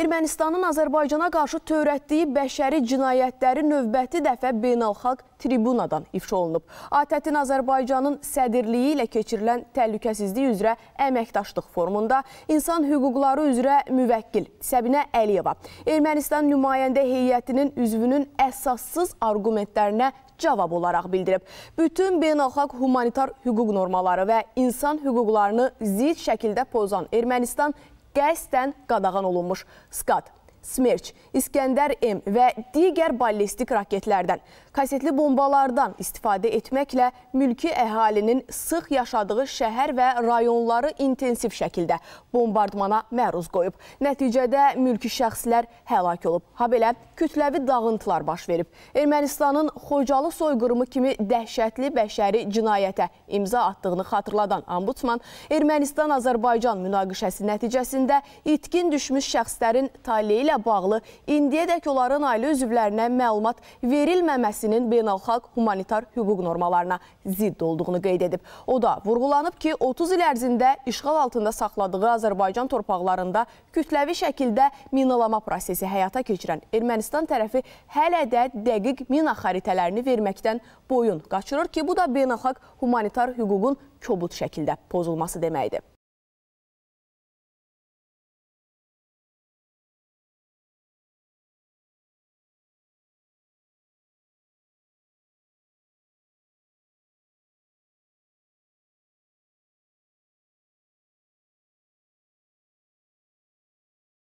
Ermənistanın Azərbaycana qarşı törətdiyi bəşəri cinayətləri növbəti dəfə beynəlxalq tribunadan ifşa olunub. ATƏT-in Azərbaycanın sədirliyi ilə keçirilən təhlükəsizlik üzrə əməkdaşlıq forumunda insan hüquqları üzrə müvəkkil Səbinə Əliyeva Ermənistan nümayəndə heyətinin üzvünün əsassız argumentlərinə cavab olaraq bildirib. Bütün beynəlxalq humanitar hüquq normaları və insan hüquqlarını zid şəkildə pozan Ermənistan qəsdən qadağan olunmuş. SCAD Smerç, İskəndər M və digər ballistik raketlərdən, kasetli bombalardan istifadə etməklə mülki əhalinin sıx yaşadığı şəhər və rayonları intensiv şəkildə bombardmana məruz qoyub. Nəticədə mülki şəxslər həlak olub. Ha belə kütləvi dağıntılar baş verib. Ermənistanın Xocalı soyqırımı kimi dəhşətli bəşəri cinayətə imza attığını xatırladan Ombudsman Ermənistan-Azərbaycan münaqişəsi nəticəsində itkin düşmüş şəxslərin taleyi ilə bağlı indiyədək onların ailə üzvlərinə məlumat verilməməsinin beynəlxalq humanitar hüquq normalarına zidd olduğunu qeyd edib. O da vurğulanıb ki, 30 il ərzində işğal altında saxladığı Azərbaycan torpaqlarında kütləvi şəkildə minalama prosesi həyata keçirən Ermənistan tərəfi hələ də dəqiq mina xəritələrini verməkdən boyun qaçırır ki, bu da beynəlxalq humanitar hüququn kobud şəkildə pozulması deməkdir.